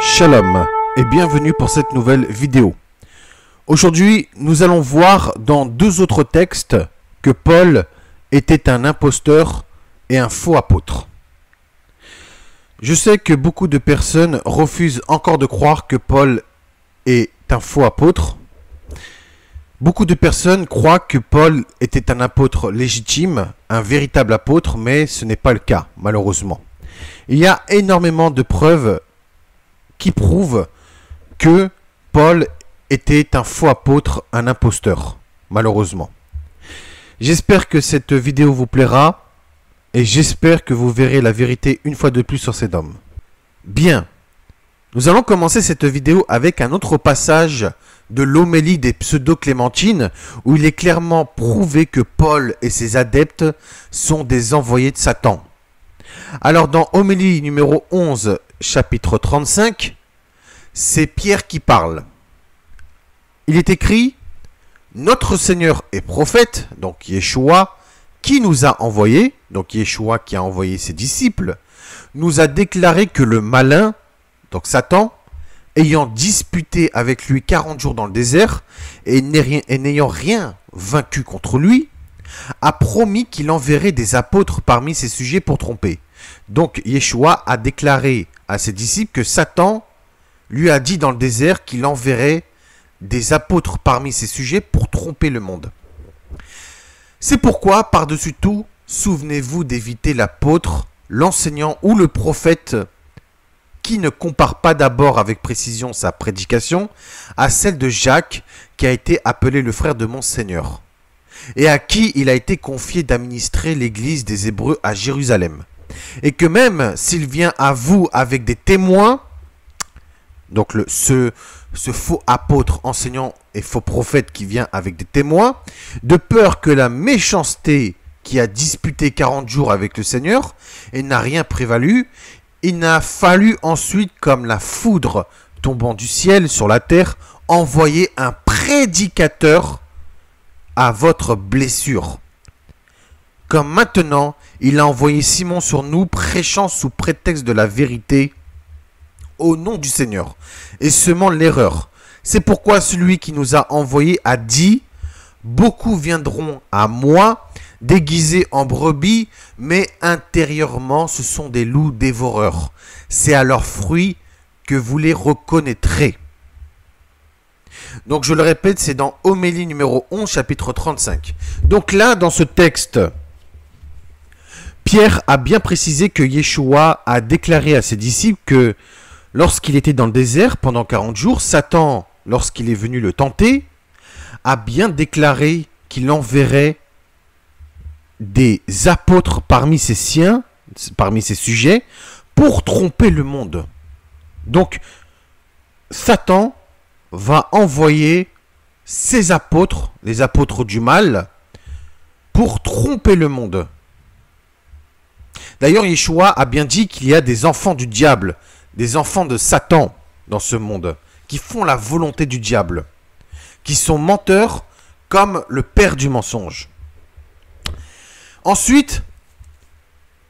Shalom et bienvenue pour cette nouvelle vidéo. Aujourd'hui, nous allons voir dans deux autres textes que Paul était un imposteur et un faux apôtre. Je sais que beaucoup de personnes refusent encore de croire que Paul est un faux apôtre. Beaucoup de personnes croient que Paul était un apôtre légitime, un véritable apôtre, mais ce n'est pas le cas, malheureusement. Il y a énormément de preuves qui prouvent que Paul était un faux apôtre, un imposteur, malheureusement. J'espère que cette vidéo vous plaira et j'espère que vous verrez la vérité une fois de plus sur cet homme. Bien, nous allons commencer cette vidéo avec un autre passage de l'homélie des pseudo-clémentines où il est clairement prouvé que Paul et ses adeptes sont des envoyés de Satan. Alors dans homélie numéro 11, chapitre 35, c'est Pierre qui parle. Il est écrit Notre Seigneur est prophète, donc Yeshua, qui nous a envoyés, donc Yeshua qui a envoyé ses disciples, nous a déclaré que le malin, donc Satan, ayant disputé avec lui 40 jours dans le désert et n'ayant rien vaincu contre lui, a promis qu'il enverrait des apôtres parmi ses sujets pour tromper. Donc Yeshua a déclaré à ses disciples que Satan lui a dit dans le désert qu'il enverrait des apôtres parmi ses sujets pour tromper le monde. C'est pourquoi, par-dessus tout, souvenez-vous d'éviter l'apôtre, l'enseignant ou le prophète qui ne compare pas d'abord avec précision sa prédication à celle de Jacques, qui a été appelé le frère de Monseigneur, et à qui il a été confié d'administrer l'église des Hébreux à Jérusalem. Et que même s'il vient à vous avec des témoins, donc le, ce, ce faux apôtre, enseignant et faux prophète qui vient avec des témoins, de peur que la méchanceté qui a disputé 40 jours avec le Seigneur et n'a rien prévalu, il n'a fallu ensuite, comme la foudre tombant du ciel sur la terre, envoyer un prédicateur à votre blessure. Comme maintenant, il a envoyé Simon sur nous, prêchant sous prétexte de la vérité au nom du Seigneur et semant l'erreur. C'est pourquoi celui qui nous a envoyés a dit, beaucoup viendront à moi déguisés en brebis, mais intérieurement ce sont des loups dévoreurs. C'est à leurs fruits que vous les reconnaîtrez. Donc je le répète, c'est dans Homélie numéro 11, chapitre 35. Donc là, dans ce texte, Pierre a bien précisé que Yeshua a déclaré à ses disciples que lorsqu'il était dans le désert pendant 40 jours, Satan, lorsqu'il est venu le tenter, a bien déclaré qu'il enverrait des apôtres parmi ses siens, parmi ses sujets, pour tromper le monde. Donc, Satan va envoyer ses apôtres, les apôtres du mal, pour tromper le monde. D'ailleurs, Yeshua a bien dit qu'il y a des enfants du diable des enfants de Satan dans ce monde, qui font la volonté du diable, qui sont menteurs comme le père du mensonge. Ensuite,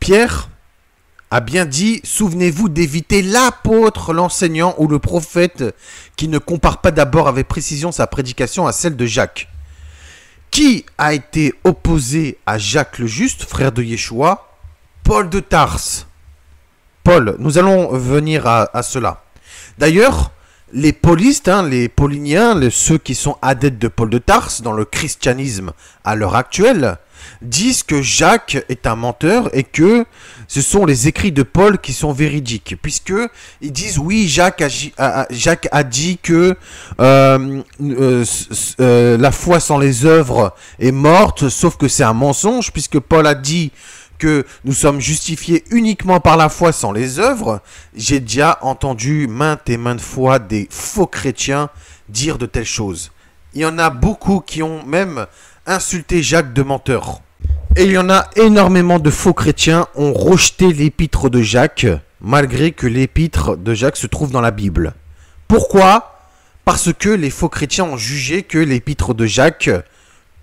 Pierre a bien dit, souvenez-vous d'éviter l'apôtre, l'enseignant ou le prophète qui ne compare pas d'abord avec précision sa prédication à celle de Jacques. Qui a été opposé à Jacques le Juste, frère de Yeshua? Paul de Tarse. Paul, nous allons venir à, cela. D'ailleurs, les paulistes, hein, les pauliniens, ceux qui sont adeptes de Paul de Tarse dans le christianisme à l'heure actuelle, disent que Jacques est un menteur et que ce sont les écrits de Paul qui sont véridiques, puisque ils disent oui, Jacques a, dit que euh, euh, euh, la foi sans les œuvres est morte, sauf que c'est un mensonge, puisque Paul a dit que nous sommes justifiés uniquement par la foi sans les œuvres, j'ai déjà entendu maintes et maintes fois des faux chrétiens dire de telles choses. Il y en a beaucoup qui ont même insulté Jacques de menteur. Et il y en a énormément de faux chrétiens ont rejeté l'épître de Jacques, malgré que l'épître de Jacques se trouve dans la Bible. Pourquoi? Parce que les faux chrétiens ont jugé que l'épître de Jacques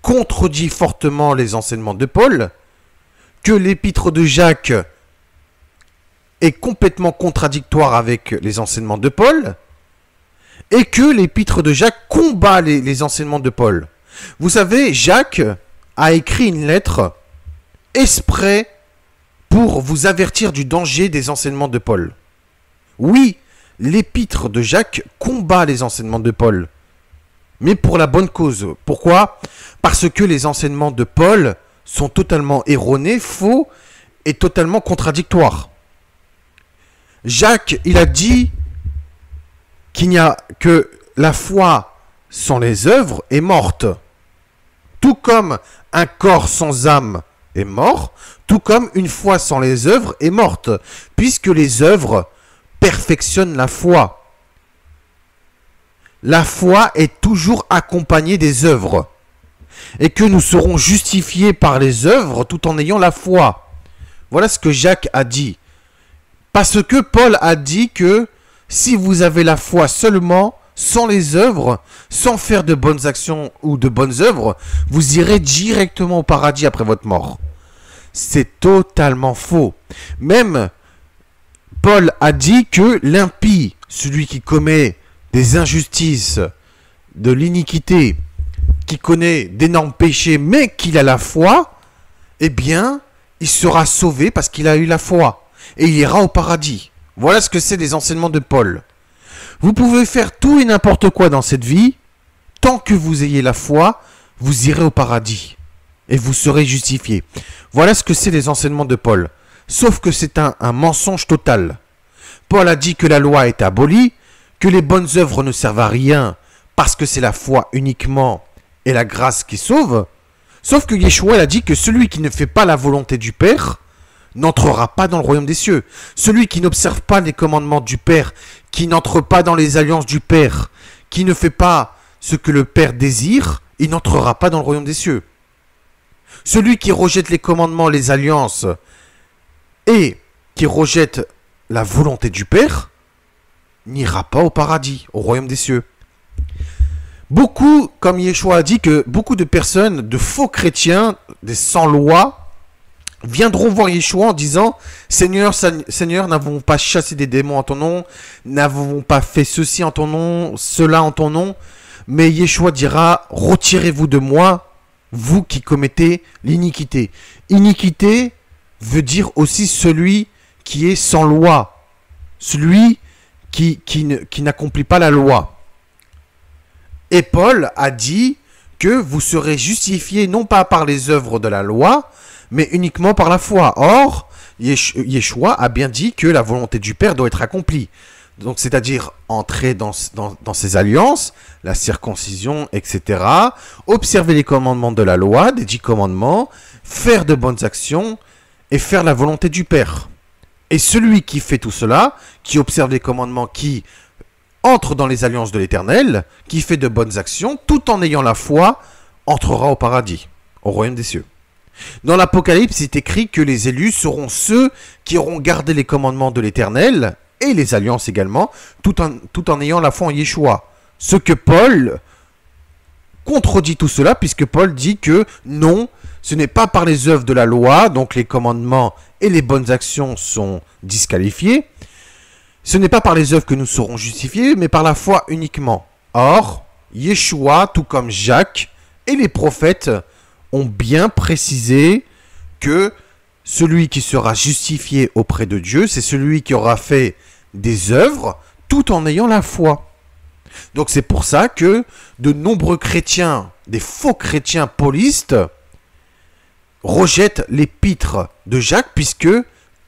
contredit fortement les enseignements de Paul, que l'épître de Jacques est complètement contradictoire avec les enseignements de Paul et que l'épître de Jacques combat les, les enseignements de Paul. Vous savez, Jacques a écrit une lettre exprès pour vous avertir du danger des enseignements de Paul. Oui, l'épître de Jacques combat les enseignements de Paul, mais pour la bonne cause. Pourquoi? Parce que les enseignements de Paul sont totalement erronés, faux et totalement contradictoires. Jacques, il a dit qu'il n'y a que la foi sans les œuvres est morte. Tout comme un corps sans âme est mort, tout comme une foi sans les œuvres est morte, puisque les œuvres perfectionnent la foi. La foi est toujours accompagnée des œuvres, et que nous serons justifiés par les œuvres tout en ayant la foi. Voilà ce que Jacques a dit. Parce que Paul a dit que si vous avez la foi seulement, sans les œuvres, sans faire de bonnes actions ou de bonnes œuvres, vous irez directement au paradis après votre mort. C'est totalement faux. Même Paul a dit que l'impie, celui qui commet des injustices, de l'iniquité, qui connaît d'énormes péchés, mais qu'il a la foi, eh bien, il sera sauvé parce qu'il a eu la foi. Et il ira au paradis. Voilà ce que c'est les enseignements de Paul. Vous pouvez faire tout et n'importe quoi dans cette vie, tant que vous ayez la foi, vous irez au paradis et vous serez justifié. Voilà ce que c'est les enseignements de Paul. Sauf que c'est un, un, mensonge total. Paul a dit que la loi est abolie, que les bonnes œuvres ne servent à rien, parce que c'est la foi uniquement et la grâce qui sauve. Sauf que Yeshua a dit que celui qui ne fait pas la volonté du Père n'entrera pas dans le royaume des cieux. Celui qui n'observe pas les commandements du Père, qui n'entre pas dans les alliances du Père, qui ne fait pas ce que le Père désire, il n'entrera pas dans le royaume des cieux. Celui qui rejette les commandements, les alliances, et qui rejette la volonté du Père, n'ira pas au paradis, au royaume des cieux. Beaucoup, comme Yeshua a dit, que beaucoup de personnes, de faux chrétiens, des sans-lois, viendront voir Yeshua en disant Seigneur, Seigneur, n'avons pas chassé des démons en ton nom, n'avons pas fait ceci en ton nom, cela en ton nom. Mais Yeshua dira Retirez-vous de moi, vous qui commettez l'iniquité. Iniquité veut dire aussi celui qui est sans loi, celui qui, qui n'accomplit pas la loi. Et Paul a dit que vous serez justifiés non pas par les œuvres de la loi, mais uniquement par la foi. Or, Yeshua a bien dit que la volonté du Père doit être accomplie. Donc, c'est-à-dire entrer dans, dans, dans, ses alliances, la circoncision, etc. Observer les commandements de la loi, des dix commandements, faire de bonnes actions et faire la volonté du Père. Et celui qui fait tout cela, qui observe les commandements, qui entre dans les alliances de l'Éternel, qui fait de bonnes actions, tout en ayant la foi, entrera au paradis, au royaume des cieux. Dans l'Apocalypse, il est écrit que les élus seront ceux qui auront gardé les commandements de l'Éternel et les alliances également, tout en, ayant la foi en Yeshua. Ce que Paul contredit tout cela, puisque Paul dit que non, ce n'est pas par les œuvres de la loi, donc les commandements et les bonnes actions sont disqualifiés. Ce n'est pas par les œuvres que nous serons justifiés, mais par la foi uniquement. Or, Yeshua, tout comme Jacques et les prophètes, ont bien précisé que celui qui sera justifié auprès de Dieu, c'est celui qui aura fait des œuvres tout en ayant la foi. Donc c'est pour ça que de nombreux chrétiens, des faux chrétiens paulistes, rejettent l'épître de Jacques puisque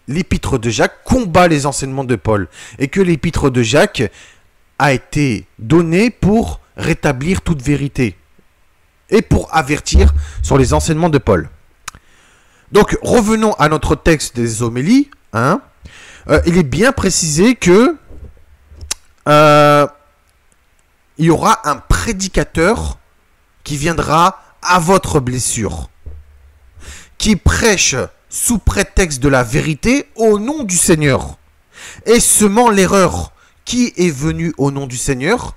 l'épître de Jacques combat les enseignements de Paul et que l'épître de Jacques a été donné pour rétablir toute vérité et pour avertir sur les enseignements de Paul. Donc revenons à notre texte des homélies. Hein. Euh, il est bien précisé que euh, il y aura un prédicateur qui viendra à votre blessure, qui prêche sous prétexte de la vérité au nom du Seigneur, et semant l'erreur. Qui est venu au nom du Seigneur?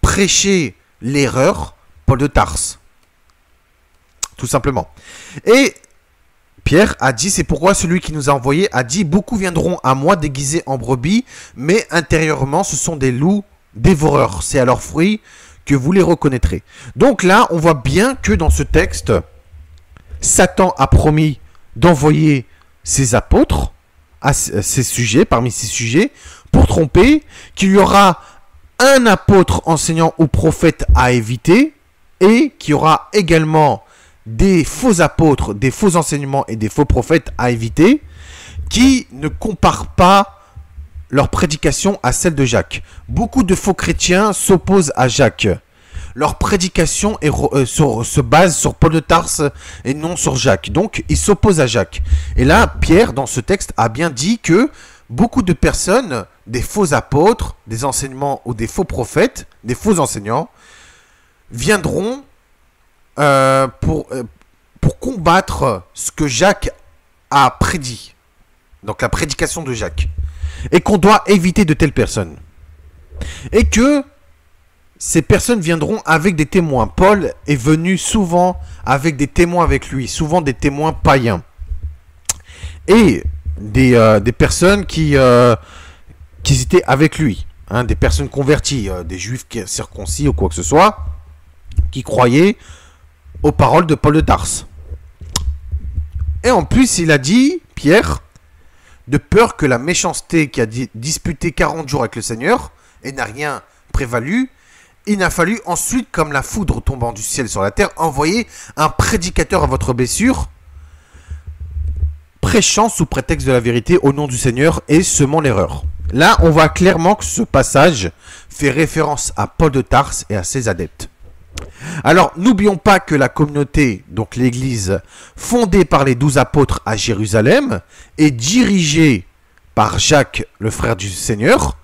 Prêcher l'erreur Paul de Tarse tout simplement. Et Pierre a dit, c'est pourquoi celui qui nous a envoyé a dit, beaucoup viendront à moi déguisés en brebis, mais intérieurement ce sont des loups dévoreurs. C'est à leurs fruits que vous les reconnaîtrez. Donc là, on voit bien que dans ce texte, Satan a promis d'envoyer ses apôtres à ces sujets, parmi ces sujets, pour tromper, qu'il y aura un apôtre enseignant ou prophète à éviter, et qu'il y aura également des faux apôtres, des faux enseignements et des faux prophètes à éviter, qui ne comparent pas leur prédication à celle de Jacques. Beaucoup de faux chrétiens s'opposent à Jacques. Leur prédication euh, se base sur Paul de Tarse et non sur Jacques. Donc, ils s'opposent à Jacques. Et là, Pierre, dans ce texte, a bien dit que beaucoup de personnes, des faux apôtres, des enseignements ou des faux prophètes, des faux enseignants, viendront euh, pour, euh, pour combattre ce que Jacques a prédit. Donc la prédication de Jacques. Et qu'on doit éviter de telles personnes. Et que ces personnes viendront avec des témoins. Paul est venu souvent avec des témoins avec lui, souvent des témoins païens. Et des, euh, des personnes qui, qui étaient avec lui. Hein, des personnes converties, des juifs circoncis ou quoi que ce soit, qui croyaient aux paroles de Paul de Tarse. Et en plus, il a dit, Pierre, de peur que la méchanceté qui a disputé 40 jours avec le Seigneur et n'a rien prévalu, il n'a fallu ensuite, comme la foudre tombant du ciel sur la terre, envoyer un prédicateur à votre blessure, prêchant sous prétexte de la vérité au nom du Seigneur et semant l'erreur. Là, on voit clairement que ce passage fait référence à Paul de Tarse et à ses adeptes. Alors, n'oublions pas que la communauté, donc l'Église, fondée par les douze apôtres à Jérusalem, est dirigée par Jacques, le frère du Seigneur.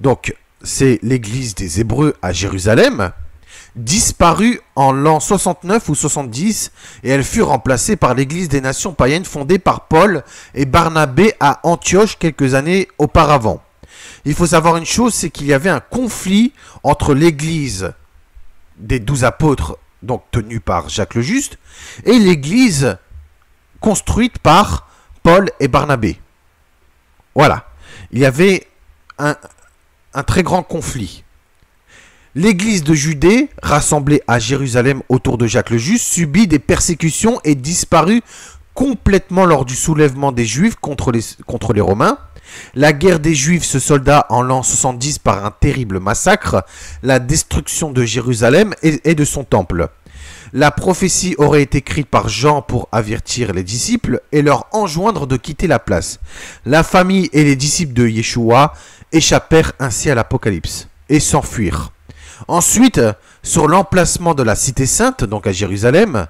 Donc, c'est l'Église des Hébreux à Jérusalem, disparue en l'an 69 ou 70, et elle fut remplacée par l'Église des nations païennes fondée par Paul et Barnabé à Antioche quelques années auparavant. Il faut savoir une chose, c'est qu'il y avait un conflit entre l'Église des douze apôtres, donc tenus par Jacques le Juste, et l'église construite par Paul et Barnabé. Voilà. Il y avait un, très grand conflit. L'église de Judée, rassemblée à Jérusalem autour de Jacques le Juste, subit des persécutions et disparut complètement lors du soulèvement des Juifs contre les Romains. La guerre des Juifs se solda en l'an 70 par un terrible massacre, la destruction de Jérusalem et, de son temple. La prophétie aurait été écrite par Jean pour avertir les disciples et leur enjoindre de quitter la place. La famille et les disciples de Yeshua échappèrent ainsi à l'Apocalypse et s'enfuirent. Ensuite, sur l'emplacement de la cité sainte, donc à Jérusalem,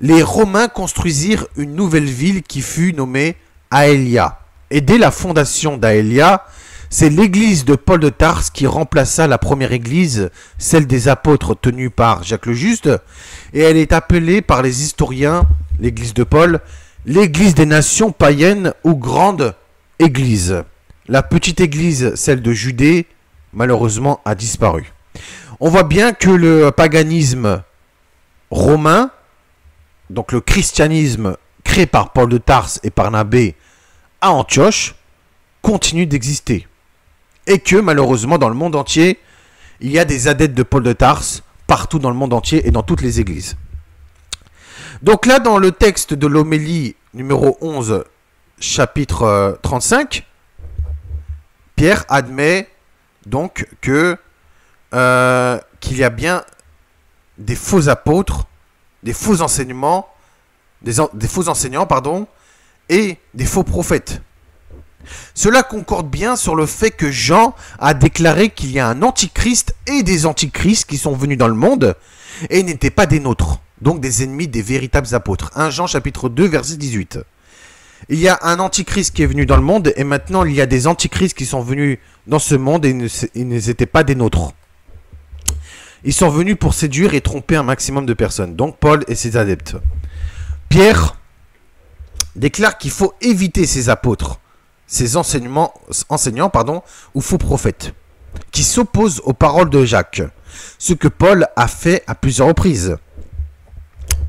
les Romains construisirent une nouvelle ville qui fut nommée Aelia. Et dès la fondation d'Aelia, c'est l'église de Paul de Tarse qui remplaça la première église, celle des apôtres tenue par Jacques le Juste, et elle est appelée par les historiens, l'église de Paul, l'église des nations païennes ou grande église. La petite église, celle de Judée, malheureusement a disparu. On voit bien que le paganisme romain, donc le christianisme créé par Paul de Tarse et par Nabé, à Antioche continue d'exister. Et que malheureusement dans le monde entier, il y a des adeptes de Paul de Tarse partout dans le monde entier et dans toutes les églises. Donc là, dans le texte de l'homélie numéro 11, chapitre 35, euh, Pierre admet donc que euh, qu'il y a bien des faux apôtres, des faux enseignements, des, des faux enseignants, pardon, et des faux prophètes. Cela concorde bien sur le fait que Jean a déclaré qu'il y a un antichrist et des antichrists qui sont venus dans le monde et n'étaient pas des nôtres, donc des ennemis des véritables apôtres. 1 Jean chapitre 2 verset 18. Il y a un antichrist qui est venu dans le monde et maintenant il y a des antichrists qui sont venus dans ce monde et ils n'étaient pas des nôtres. Ils sont venus pour séduire et tromper un maximum de personnes, donc Paul et ses adeptes. Pierre déclare qu'il faut éviter ces apôtres, ces enseignements, enseignants ou faux prophètes, qui s'opposent aux paroles de Jacques, ce que Paul a fait à plusieurs reprises.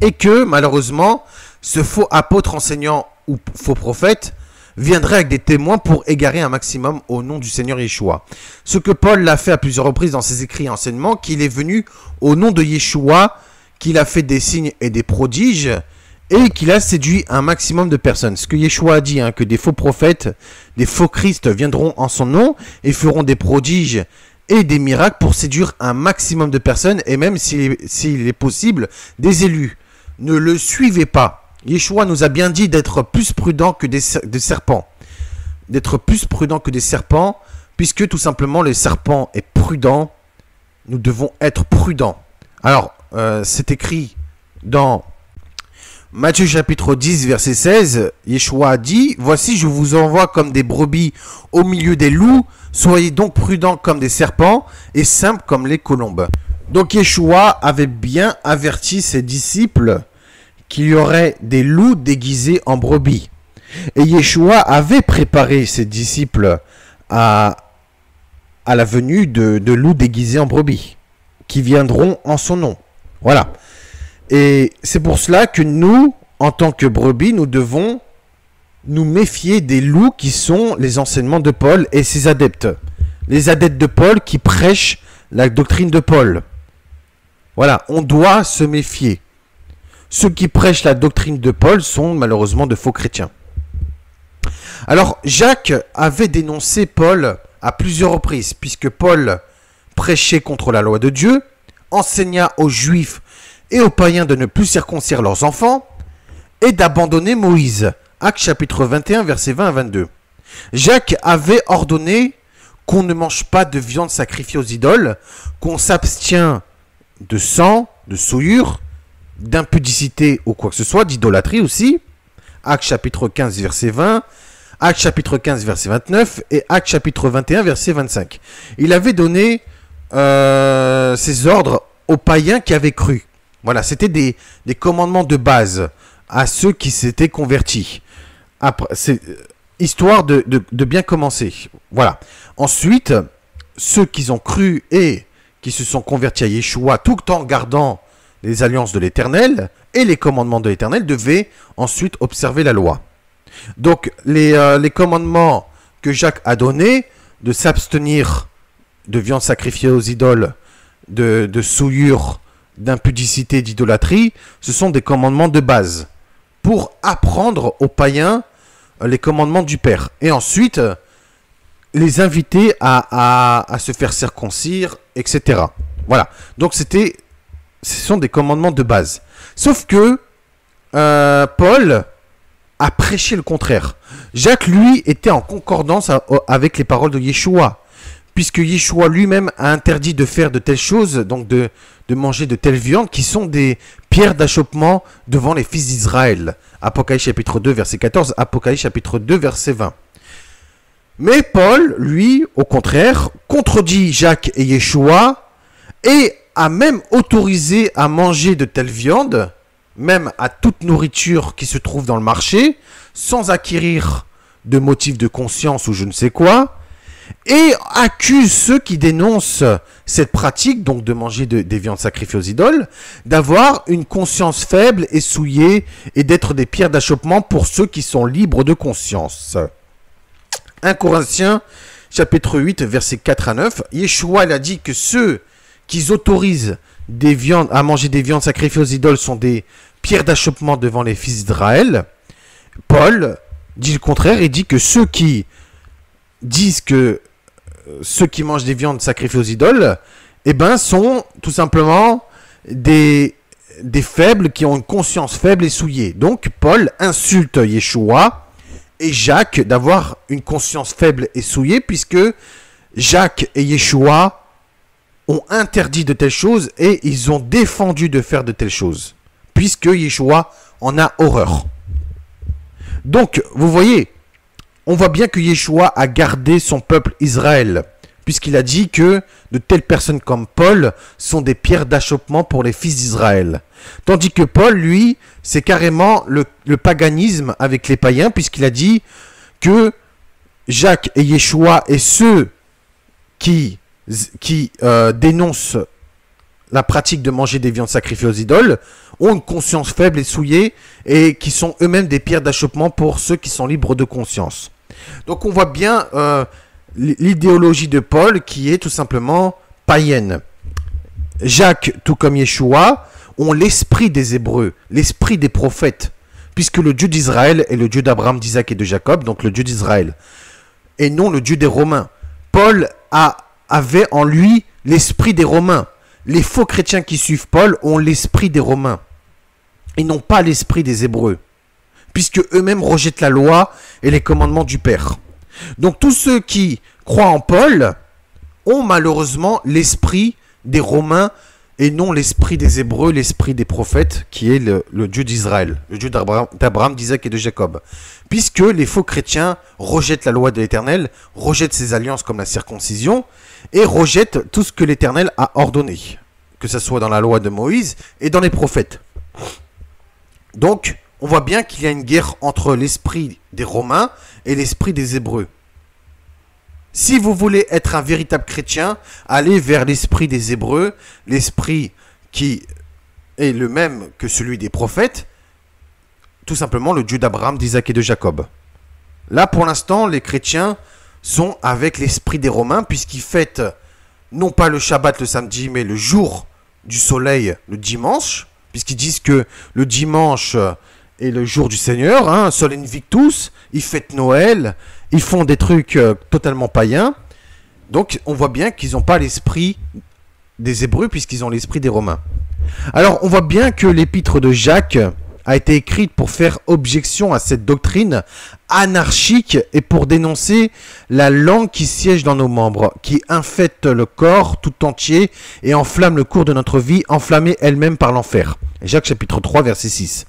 Et que, malheureusement, ce faux apôtre enseignant ou faux prophète viendrait avec des témoins pour égarer un maximum au nom du Seigneur Yeshua. Ce que Paul l'a fait à plusieurs reprises dans ses écrits et enseignements, qu'il est venu au nom de Yeshua, qu'il a fait des signes et des prodiges, et qu'il a séduit un maximum de personnes. Ce que Yeshua a dit, hein, que des faux prophètes, des faux Christ viendront en son nom et feront des prodiges et des miracles pour séduire un maximum de personnes et même s'il est possible des élus. Ne le suivez pas. Yeshua nous a bien dit d'être plus prudent que des, serpents. D'être plus prudent que des serpents, puisque tout simplement le serpent est prudent. Nous devons être prudents. Alors, euh, c'est écrit dans Matthieu chapitre 10, verset 16. Yeshua dit Voici, je vous envoie comme des brebis au milieu des loups. Soyez donc prudents comme des serpents et simples comme les colombes. Donc Yeshua avait bien averti ses disciples qu'il y aurait des loups déguisés en brebis. Et Yeshua avait préparé ses disciples à, à la venue de, de loups déguisés en brebis, qui viendront en son nom. Voilà. Et c'est pour cela que nous, en tant que brebis, nous devons nous méfier des loups qui sont les enseignements de Paul et ses adeptes. Les adeptes de Paul qui prêchent la doctrine de Paul. Voilà, on doit se méfier. Ceux qui prêchent la doctrine de Paul sont malheureusement de faux chrétiens. Alors, Jacques avait dénoncé Paul à plusieurs reprises, puisque Paul prêchait contre la loi de Dieu, enseigna aux Juifs et aux païens de ne plus circoncire leurs enfants, et d'abandonner Moïse. Acte chapitre 21, versets 20 à 22. Jacques avait ordonné qu'on ne mange pas de viande sacrifiée aux idoles, qu'on s'abstient de sang, de souillure, d'impudicité ou quoi que ce soit, d'idolâtrie aussi. Acte chapitre 15, verset 20. Acte chapitre 15, verset 29. Et Acte chapitre 21, verset 25. Il avait donné euh, ses ordres aux païens qui avaient cru. Voilà, c'était des, commandements de base à ceux qui s'étaient convertis. Euh, histoire de, bien commencer. Voilà. Ensuite, ceux qui ont cru et qui se sont convertis à Yeshua tout en gardant les alliances de l'Éternel et les commandements de l'Éternel devaient ensuite observer la loi. Donc les, euh, commandements que Jacques a donnés de s'abstenir de viande sacrifiée aux idoles, de, de souillure, d'impudicité, d'idolâtrie, ce sont des commandements de base pour apprendre aux païens euh, les commandements du Père. Et ensuite, les inviter à, se faire circoncire, etc. Voilà. Donc c'était ce sont des commandements de base. Sauf que euh, Paul a prêché le contraire. Jacques, lui, était en concordance avec les paroles de Yeshua, puisque Yeshua lui-même a interdit de faire de telles choses, donc de, de manger de telles viandes qui sont des pierres d'achoppement devant les fils d'Israël. Apocalypse chapitre 2, verset 14, Apocalypse chapitre 2, verset 20. Mais Paul, lui, au contraire, contredit Jacques et Yeshua et a même autorisé à manger de telles viandes, même à toute nourriture qui se trouve dans le marché, sans acquérir de motifs de conscience ou je ne sais quoi, et accuse ceux qui dénoncent cette pratique, donc de manger des viandes sacrifiées aux idoles, d'avoir une conscience faible et souillée et d'être des pierres d'achoppement pour ceux qui sont libres de conscience. 1 Corinthiens chapitre 8 verset 4 à 9, Yeshua a dit que ceux qu'ils autorisent des viandes, à manger des viandes sacrifiées aux idoles sont des pierres d'achoppement devant les fils d'Israël, Paul dit le contraire et dit que ceux qui disent que euh, ceux qui mangent des viandes sacrifiées aux idoles, eh ben, sont tout simplement des, des faibles qui ont une conscience faible et souillée. Donc, Paul insulte Yeshua et Jacques d'avoir une conscience faible et souillée, puisque Jacques et Yeshua ont interdit de telles choses et ils ont défendu de faire de telles choses, puisque Yeshua en a horreur. Donc, vous voyez, on voit bien que Yeshua a gardé son peuple Israël, puisqu'il a dit que de telles personnes comme Paul sont des pierres d'achoppement pour les fils d'Israël. Tandis que Paul, lui, c'est carrément le, paganisme avec les païens, puisqu'il a dit que Jacques et Yeshua et ceux qui euh, dénonce la pratique de manger des viandes sacrifiées aux idoles ont une conscience faible et souillée et qui sont eux-mêmes des pierres d'achoppement pour ceux qui sont libres de conscience. Donc on voit bien euh, l'idéologie de Paul qui est tout simplement païenne. Jacques, tout comme Yeshua, ont l'esprit des Hébreux, l'esprit des prophètes, puisque le Dieu d'Israël est le Dieu d'Abraham, d'Isaac et de Jacob, donc le Dieu d'Israël, et non le Dieu des Romains. Paul a, avait en lui l'esprit des Romains. Les faux chrétiens qui suivent Paul ont l'esprit des Romains, et non pas l'esprit des Hébreux, puisque eux-mêmes rejettent la loi et les commandements du Père. Donc tous ceux qui croient en Paul ont malheureusement l'esprit des Romains et non l'esprit des Hébreux, l'esprit des prophètes, qui est le, Dieu d'Israël, le Dieu d'Abraham, d'Isaac et de Jacob. Puisque les faux chrétiens rejettent la loi de l'Éternel, rejettent ses alliances comme la circoncision, et rejettent tout ce que l'Éternel a ordonné, que ce soit dans la loi de Moïse et dans les prophètes. Donc, on voit bien qu'il y a une guerre entre l'esprit des Romains et l'esprit des Hébreux. Si vous voulez être un véritable chrétien, allez vers l'esprit des Hébreux, l'esprit qui est le même que celui des prophètes, tout simplement le Dieu d'Abraham, d'Isaac et de Jacob. Là, pour l'instant, les chrétiens sont avec l'esprit des Romains, puisqu'ils fêtent non pas le Shabbat le samedi, mais le jour du soleil le dimanche, puisqu'ils disent que le dimanche est le jour du Seigneur, hein, Sol Invictus, ils fêtent Noël, ils font des trucs euh, totalement païens. Donc on voit bien qu'ils n'ont pas l'esprit des Hébreux puisqu'ils ont l'esprit des Romains. Alors on voit bien que l'épître de Jacques a été écrite pour faire objection à cette doctrine anarchique et pour dénoncer la langue qui siège dans nos membres, qui infecte le corps tout entier et enflamme le cours de notre vie, enflammée elle-même par l'enfer. Jacques chapitre 3 verset 6.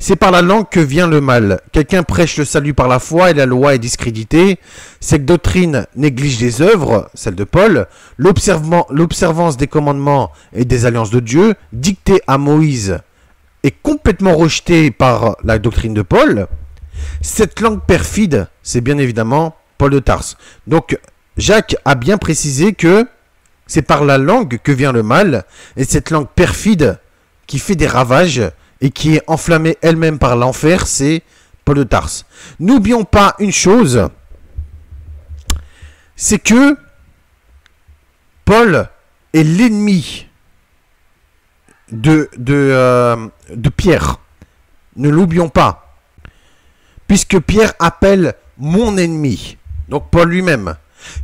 C'est par la langue que vient le mal. Quelqu'un prêche le salut par la foi et la loi est discréditée. Cette doctrine néglige les œuvres, celle de Paul, l'observance des commandements et des alliances de Dieu, dictée à Moïse, est complètement rejetée par la doctrine de Paul. Cette langue perfide, c'est bien évidemment Paul de Tarse. Donc, Jacques a bien précisé que c'est par la langue que vient le mal, et cette langue perfide qui fait des ravages, et qui est enflammée elle-même par l'enfer, c'est Paul de Tarse. N'oublions pas une chose, c'est que Paul est l'ennemi de, euh, de Pierre. Ne l'oublions pas. Puisque Pierre appelle mon ennemi, donc Paul lui-même,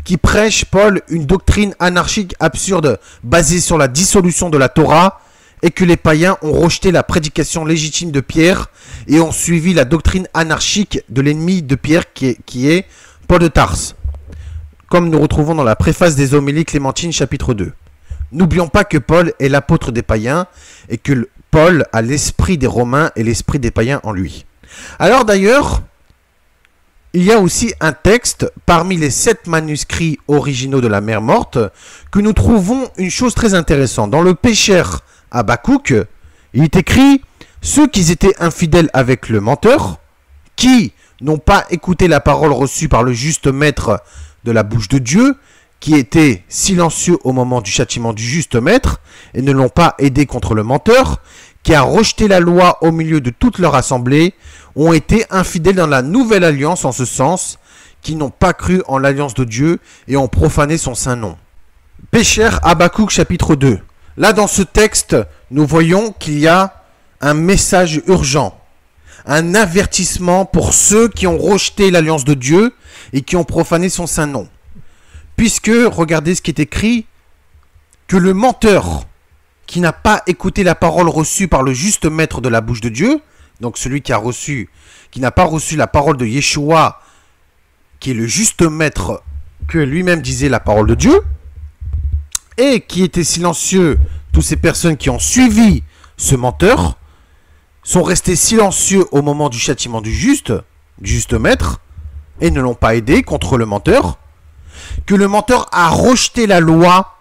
qui prêche, Paul, une doctrine anarchique absurde basée sur la dissolution de la Torah et que les païens ont rejeté la prédication légitime de Pierre et ont suivi la doctrine anarchique de l'ennemi de Pierre qui est, Paul de Tarse, comme nous retrouvons dans la préface des Homélies Clémentine chapitre 2. N'oublions pas que Paul est l'apôtre des païens et que Paul a l'esprit des Romains et l'esprit des païens en lui. Alors d'ailleurs, il y a aussi un texte parmi les sept manuscrits originaux de la mer morte que nous trouvons une chose très intéressante. Dans le pécheur Habakkuk, il est écrit Ceux qui étaient infidèles avec le menteur, qui n'ont pas écouté la parole reçue par le juste maître de la bouche de Dieu, qui étaient silencieux au moment du châtiment du juste maître, et ne l'ont pas aidé contre le menteur, qui a rejeté la loi au milieu de toute leur assemblée, ont été infidèles dans la nouvelle alliance en ce sens, qui n'ont pas cru en l'alliance de Dieu et ont profané son saint nom. Péchère Habakkuk chapitre 2. Là, dans ce texte, nous voyons qu'il y a un message urgent, un avertissement pour ceux qui ont rejeté l'alliance de Dieu et qui ont profané son saint nom. Puisque, regardez ce qui est écrit, que le menteur qui n'a pas écouté la parole reçue par le juste maître de la bouche de Dieu, donc celui qui a reçu, qui n'a pas reçu la parole de Yeshua, qui est le juste maître que lui-même disait la parole de Dieu, et qui étaient silencieux, toutes ces personnes qui ont suivi ce menteur, sont restés silencieux au moment du châtiment du juste, du juste maître, et ne l'ont pas aidé contre le menteur, que le menteur a rejeté la loi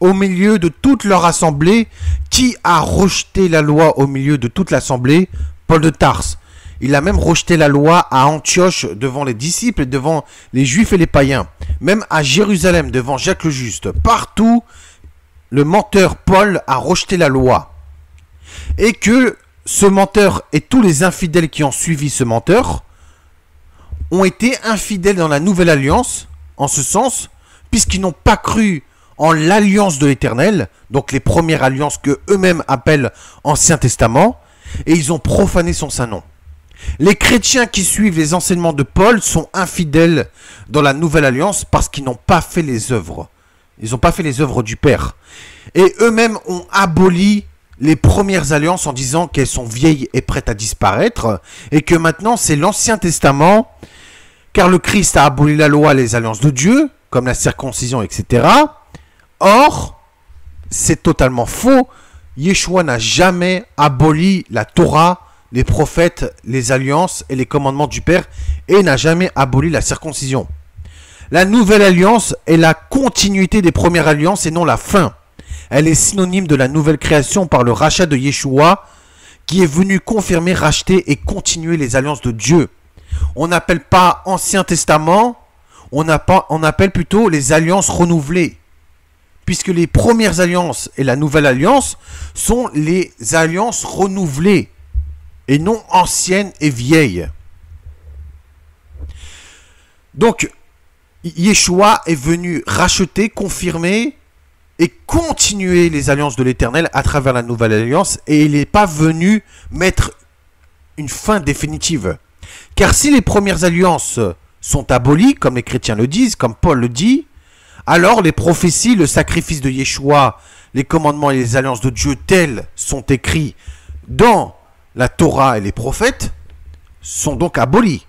au milieu de toute leur assemblée. Qui a rejeté la loi au milieu de toute l'assemblée Paul de Tarse. Il a même rejeté la loi à Antioche devant les disciples devant les juifs et les païens. Même à Jérusalem devant Jacques le Juste. Partout, le menteur Paul a rejeté la loi. et que ce menteur et tous les infidèles qui ont suivi ce menteur ont été infidèles dans la nouvelle alliance, en ce sens, puisqu'ils n'ont pas cru en l'alliance de l'Éternel, donc les premières alliances que eux-mêmes appellent Ancien Testament, et ils ont profané son saint nom. Les chrétiens qui suivent les enseignements de Paul sont infidèles dans la nouvelle alliance parce qu'ils n'ont pas fait les œuvres. Ils n'ont pas fait les œuvres du Père. Et eux-mêmes ont aboli les premières alliances en disant qu'elles sont vieilles et prêtes à disparaître, et que maintenant c'est l'Ancien Testament, car le Christ a aboli la loi, les alliances de Dieu, comme la circoncision, etc. Or, c'est totalement faux. Yeshua n'a jamais aboli la Torah, les prophètes, les alliances et les commandements du Père, et n'a jamais aboli la circoncision. La nouvelle alliance est la continuité des premières alliances et non la fin. Elle est synonyme de la nouvelle création par le rachat de Yeshua, qui est venu confirmer, racheter et continuer les alliances de Dieu. On n'appelle pas Ancien Testament, on, on appelle plutôt les alliances renouvelées. Puisque les premières alliances et la nouvelle alliance sont les alliances renouvelées et non anciennes et vieilles. Donc, Yeshua est venu racheter, confirmer et continuer les alliances de l'Éternel à travers la nouvelle alliance et il n'est pas venu mettre une fin définitive. Car si les premières alliances sont abolies, comme les chrétiens le disent, comme Paul le dit, alors les prophéties, le sacrifice de Yeshua, les commandements et les alliances de Dieu tels sont écrits dans la Torah et les prophètes sont donc abolis.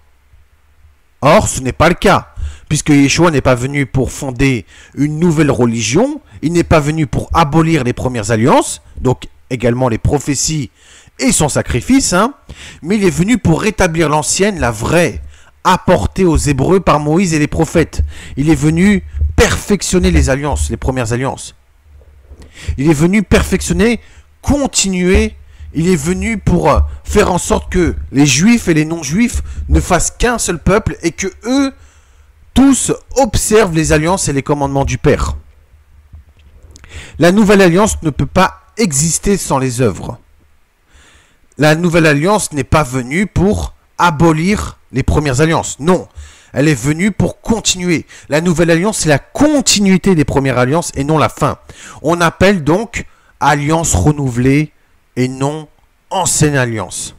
Or, ce n'est pas le cas puisque Yeshua n'est pas venu pour fonder une nouvelle religion, il n'est pas venu pour abolir les premières alliances, donc également les prophéties et son sacrifice, hein, mais il est venu pour rétablir l'ancienne, la vraie, apportée aux Hébreux par Moïse et les prophètes. Il est venu perfectionner les alliances, les premières alliances. Il est venu perfectionner, continuer il est venu pour faire en sorte que les juifs et les non-juifs ne fassent qu'un seul peuple et que eux tous observent les alliances et les commandements du Père. La nouvelle alliance ne peut pas exister sans les œuvres. La nouvelle alliance n'est pas venue pour abolir les premières alliances. Non, elle est venue pour continuer. La nouvelle alliance, c'est la continuité des premières alliances et non la fin. On appelle donc alliance renouvelée et non ancienne alliance.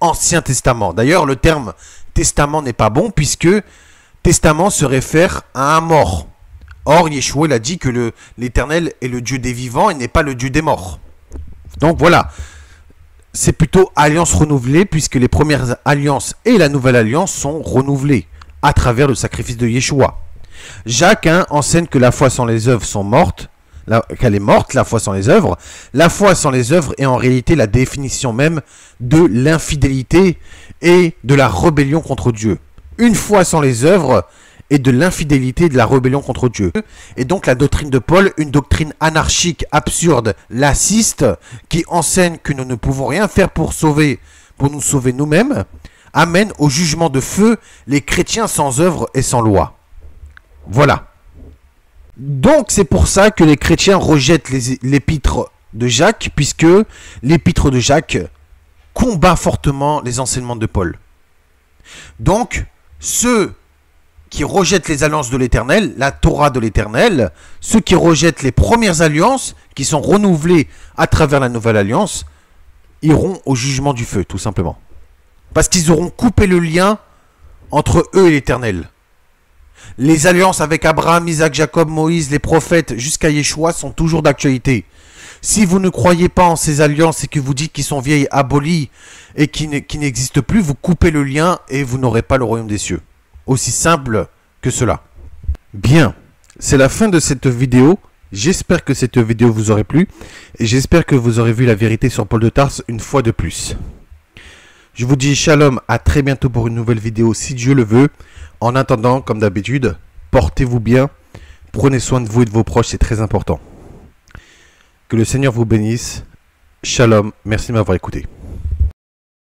Ancien testament. D'ailleurs, le terme testament n'est pas bon puisque testament se réfère à un mort. Or, Yeshua a dit que l'Éternel est le Dieu des vivants et n'est pas le Dieu des morts. Donc voilà, c'est plutôt alliance renouvelée puisque les premières alliances et la nouvelle alliance sont renouvelées à travers le sacrifice de Yeshua. Jacques hein, enseigne que la foi sans les œuvres sont mortes, qu'elle est morte, la foi sans les œuvres. La foi sans les œuvres est en réalité la définition même de l'infidélité et de la rébellion contre Dieu une foi sans les œuvres et de l'infidélité de la rébellion contre Dieu. Et donc la doctrine de Paul, une doctrine anarchique, absurde, lassiste, qui enseigne que nous ne pouvons rien faire pour sauver, pour nous sauver nous-mêmes, amène au jugement de feu les chrétiens sans œuvre et sans loi. Voilà. Donc c'est pour ça que les chrétiens rejettent l'épître de Jacques, puisque l'épître de Jacques combat fortement les enseignements de Paul. Donc, ceux qui rejettent les alliances de l'Éternel, la Torah de l'Éternel, ceux qui rejettent les premières alliances, qui sont renouvelées à travers la nouvelle alliance, iront au jugement du feu, tout simplement. Parce qu'ils auront coupé le lien entre eux et l'Éternel. Les alliances avec Abraham, Isaac, Jacob, Moïse, les prophètes, jusqu'à Yeshua sont toujours d'actualité. Si vous ne croyez pas en ces alliances et que vous dites qu'ils sont vieilles, abolies et qui n'existent plus, vous coupez le lien et vous n'aurez pas le royaume des cieux. Aussi simple que cela. Bien, c'est la fin de cette vidéo. J'espère que cette vidéo vous aurait plu et j'espère que vous aurez vu la vérité sur Paul de Tarse une fois de plus. Je vous dis shalom, à très bientôt pour une nouvelle vidéo si Dieu le veut. En attendant, comme d'habitude, portez-vous bien, prenez soin de vous et de vos proches, c'est très important. Que le Seigneur vous bénisse. Shalom, merci de m'avoir écouté.